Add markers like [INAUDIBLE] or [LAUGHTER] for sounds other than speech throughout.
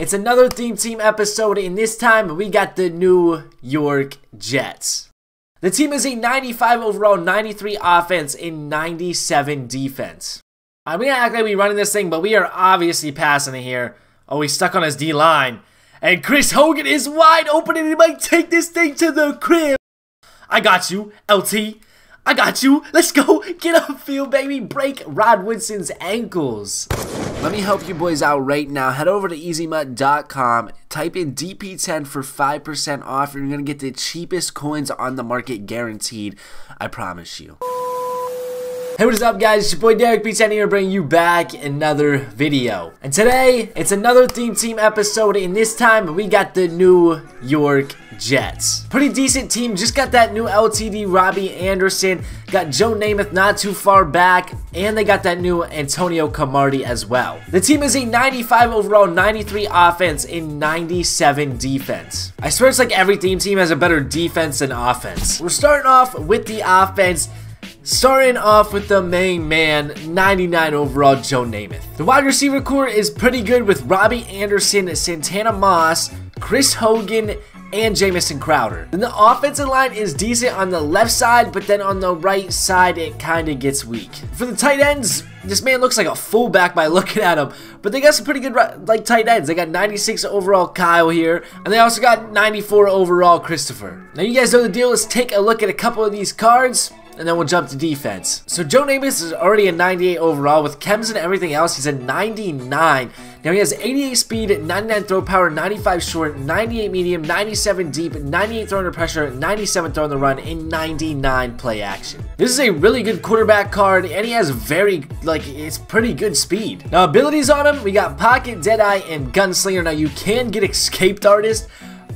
It's another Theme Team episode, and this time we got the New York Jets. The team is a 95 overall, 93 offense, and 97 defense. I'm gonna act like we running this thing, but we are obviously passing it here. Oh, he's stuck on his D line. And Chris Hogan is wide open and he might take this thing to the crib. I got you, LT. I got you. Let's go. Get upfield, baby. Break Rod Woodson's ankles. Let me help you boys out right now. Head over to ezmut.com, type in DP10 for 5% off, and you're going to get the cheapest coins on the market guaranteed. I promise you. Hey, what is up guys? It's your boy Derek P10 here bringing you back another video. And today, it's another Theme Team episode, and this time we got the New York Jets. Pretty decent team, just got that new LTD Robbie Anderson, got Joe Namath not too far back, and they got that new Antonio Cromartie as well. The team is a 95 overall, 93 offense, and 97 defense. I swear it's like every theme team has a better defense than offense. We're starting off with the offense, Starting off with the main man, 99 overall Joe Namath. The wide receiver core is pretty good with Robbie Anderson, Santana Moss, Chris Hogan, and Jamison Crowder. Then the offensive line is decent on the left side, but then on the right side, it kind of gets weak. For the tight ends, this man looks like a fullback by [LAUGHS] looking at him, but they got some pretty good like tight ends. They got 96 overall Kyle here, and they also got 94 overall Christopher. Now you guys know the deal. Let's take a look at a couple of these cards and then we'll jump to defense. So Joe Namath is already a 98 overall. With chems and everything else, he's a 99. Now he has 88 speed, 99 throw power, 95 short, 98 medium, 97 deep, 98 throw under pressure, 97 throw on the run, and 99 play action. This is a really good quarterback card, and he has very, like, it's pretty good speed. Now abilities on him, we got Pocket, Deadeye, and Gunslinger. Now you can get Escaped Artist,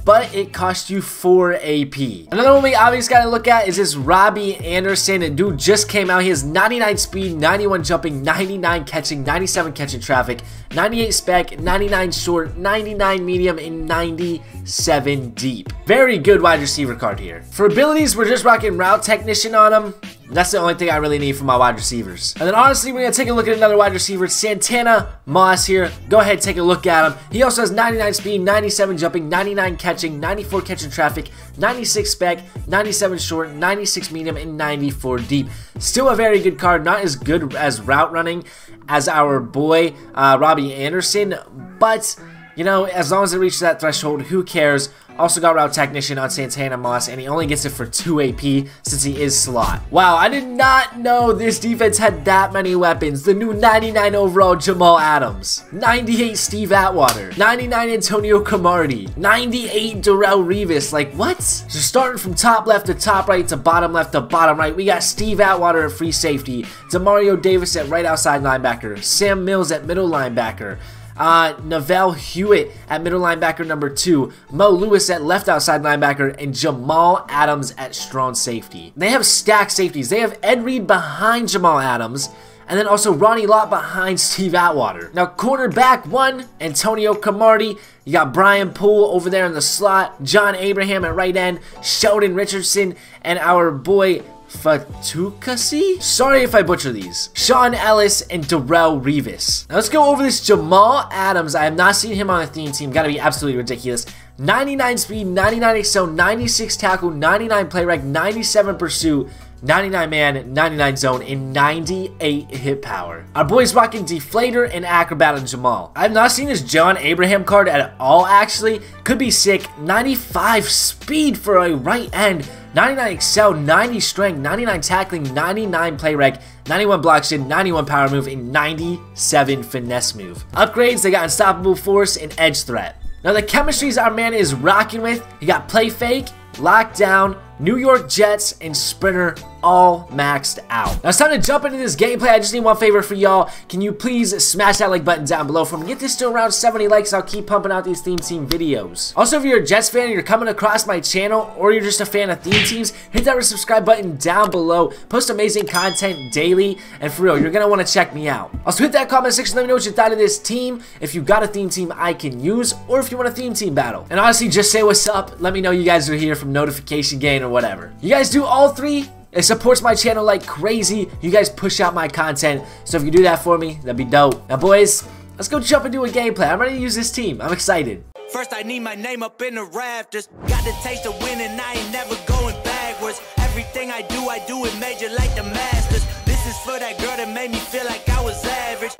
but it cost you 4 AP. Another one we obviously gotta look at is this Robbie Anderson. Dude just came out. He has 99 speed, 91 jumping, 99 catching, 97 catching traffic, 98 spec, 99 short, 99 medium, and 97 deep. Very good wide receiver card here. For abilities, we're just rocking Route Technician on him. That's the only thing I really need for my wide receivers. And then honestly, we're going to take a look at another wide receiver, Santana Moss here. Go ahead, take a look at him. He also has 99 speed, 97 jumping, 99 catching, 94 catching traffic, 96 spec, 97 short, 96 medium, and 94 deep. Still a very good card, not as good as route running as our boy uh, Robbie Anderson, but you know, as long as it reaches that threshold, who cares? Also got Route Technician on Santana Moss, and he only gets it for 2 AP since he is slot. Wow, I did not know this defense had that many weapons. The new 99 overall Jamal Adams, 98 Steve Atwater, 99 Antonio Cromartie, 98 Darrelle Revis. Like, what? So starting from top left to top right to bottom left to bottom right, we got Steve Atwater at free safety, Demario Davis at right outside linebacker, Sam Mills at middle linebacker, uh, Neville Hewitt at middle linebacker number two, Mo Lewis at left outside linebacker, and Jamal Adams at strong safety. They have stacked safeties. They have Ed Reed behind Jamal Adams, and then also Ronnie Lott behind [LAUGHS] Steve Atwater. Now, cornerback one, Antonio Cromartie. You got Brian Poole over there in the slot, John Abraham at right end, Sheldon Richardson, and our boy Fatukasi? Sorry if I butcher these. Shaun Ellis and Darrelle Revis. Now let's go over this Jamal Adams. I have not seen him on a theme team. Gotta be absolutely ridiculous. 99 speed, 99 excel, 96 tackle, 99 play rec, 97 pursuit, 99 man, 99 zone, and 98 hit power. Our boys rocking Deflator and Acrobat on Jamal. I've not seen this John Abraham card at all actually. Could be sick. 95 speed for a right end. 99 excel, 90 strength, 99 tackling, 99 play rec, 91 block shed, 91 power move, and 97 finesse move. Upgrades, they got unstoppable force and edge threat. Now the chemistries our man is rocking with, he got play fake, lockdown, New York Jets, and Sprinter all maxed out. Now it's time to jump into this gameplay. I just need one favor for y'all. Can you please smash that like button down below for me? Get this to around 70 likes. I'll keep pumping out these theme team videos. Also, if you're a Jets fan and you're coming across my channel or you're just a fan of theme teams, hit that subscribe button down below. Post amazing content daily. And for real, you're going to want to check me out. Also, hit that comment section. Let me know what you thought of this team. If you got a theme team I can use or if you want a theme team battle. And honestly, just say what's up. Let me know you guys are here from notification gain or whatever. You guys do all three, it supports my channel like crazy. You guys push out my content. So if you do that for me, that'd be dope. Now, boys, Let's go jump into a gameplay. I'm ready to use this team. I'm excited. First, I need my name up in the rafters. Got the taste of winning, I ain't never going backwards. Everything I do, I do it major like the Masters. This is for that girl that made me feel like I was average.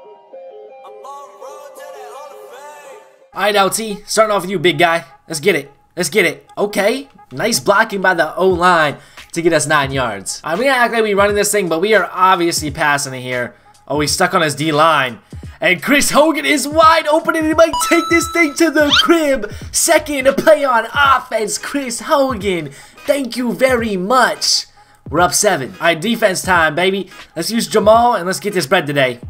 Alright, LT. Starting off with you, big guy. Let's get it. Let's get it. Okay. Nice blocking by the O-line to get us nine yards. I'm gonna act like we're running this thing, but we are obviously passing it here. Oh, he's stuck on his D-line. And Chris Hogan is wide open and he might take this thing to the crib. Second play on offense, Chris Hogan. Thank you very much. We're up seven. All right, defense time, baby. Let's use Jamal and let's get this bread today.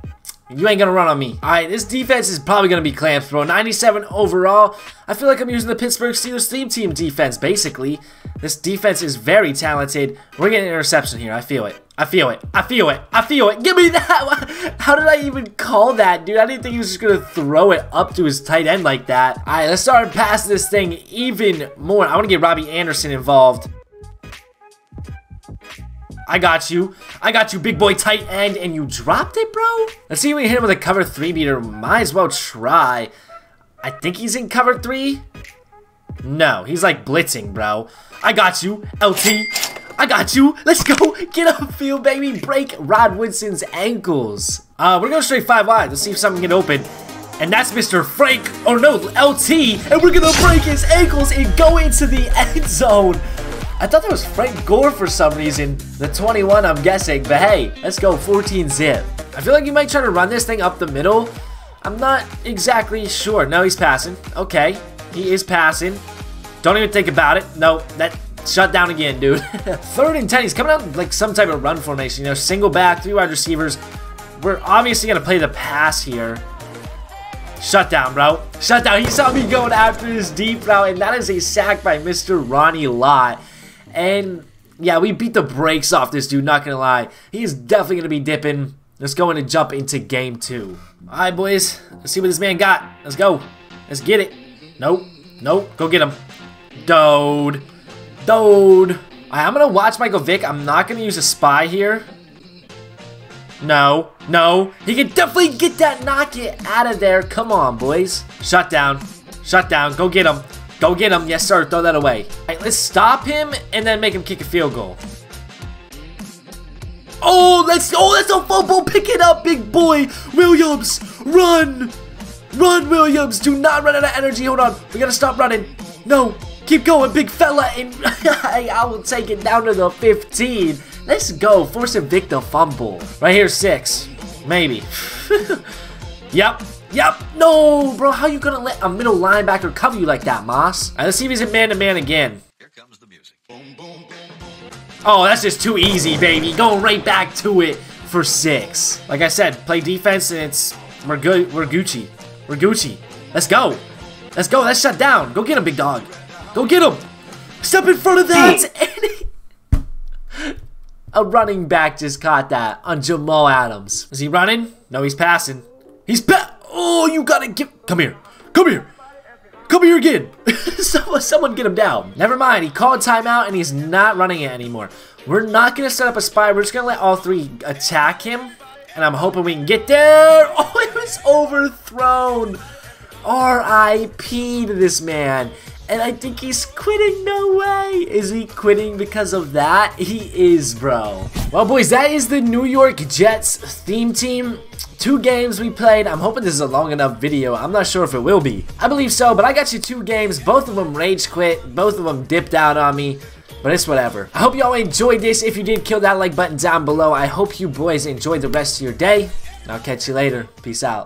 You ain't gonna run on me. Alright, this defense is probably gonna be clamps, bro. 97 overall. I feel like I'm using the Pittsburgh Steelers theme team defense, basically. This defense is very talented. We're getting an interception here. I feel it. I feel it. I feel it. I feel it. Give me that. [LAUGHS] How did I even call that, dude? I didn't think he was just gonna throw it up to his tight end like that. Alright, let's start passing this thing even more. I want to get Robbie Anderson involved. I got you. I got you, big boy tight end, and you dropped it, bro? Let's see if we hit him with a cover three beater. Might as well try. I think he's in cover three. No, he's like blitzing, bro. I got you, LT. I got you. Let's go. [LAUGHS] Get upfield, baby. Break Rod Woodson's ankles. Uh, we're going straight five wide. Let's see if something can open. And that's Mr. Frank, or no, LT. And we're going to break his ankles and go into the end zone. I thought that was Frank Gore for some reason. The 21, I'm guessing. But hey, let's go 14 zip. I feel like you might try to run this thing up the middle. I'm not exactly sure. No, he's passing. Okay, he is passing. Don't even think about it. No, that shut down again, dude. [LAUGHS] Third and 10. He's coming out like some type of run formation. You know, single back, three wide receivers. We're obviously going to play the pass here. Shut down, bro. Shut down. He saw me going after this deep route, and that is a sack by Mr. Ronnie Lott. And yeah, we beat the brakes off this dude, not gonna lie. He's definitely gonna be dipping. Let's go and jump into game two. Alright, boys. Let's see what this man got. Let's go. Let's get it. Nope. Nope. Go get him. Dude. Dude. Right, I'm gonna watch Michael Vick. I'm not gonna use a spy here. No. No. He can definitely get that knock it out of there. Come on, boys. Shut down. Shut down. Go get him. Go get him. Yes, sir. Throw that away. All right, let's stop him and then make him kick a field goal. Oh, let's go! oh, that's a fumble. Pick it up, big boy. Williams, run. Run, Williams. Do not run out of energy. Hold on. We got to stop running. No. Keep going, big fella. And [LAUGHS] I will take it down to the 15. Let's go. Force a Vick to fumble. Right here, six. Maybe. [LAUGHS] yep. Yep. No, bro. How you gonna let a middle linebacker cover you like that, Moss? All right, let's see if he's a man-to-man -man again. Here comes the music. Oh, that's just too easy, baby. Going right back to it for six. Like I said, play defense and it's we're good. We're Gucci. We're Gucci. Let's go. Let's go. Let's shut down. Go get him, big dog. Go get him. Step in front of that. [LAUGHS] a running back just caught that on Jamal Adams. Is he running? No, he's passing. He's pa Oh, you gotta get. Come here. Come here. Come here again. [LAUGHS] someone, someone get him down. Never mind. He called timeout and he's not running it anymore. We're not going to set up a spy. We're just going to let all three attack him. And I'm hoping we can get there. [LAUGHS] Oh, it was overthrown. R.I.P. to this man. And I think he's quitting. No way. Is he quitting because of that? He is, bro. Well, boys, that is the New York Jets theme team two games we played. I'm hoping this is a long enough video. I'm not sure if it will be. I believe so, but I got you two games. Both of them rage quit. Both of them dipped out on me. But it's whatever. I hope y'all enjoyed this. If you did, kill that like button down below. I hope you boys enjoy the rest of your day. And I'll catch you later. Peace out.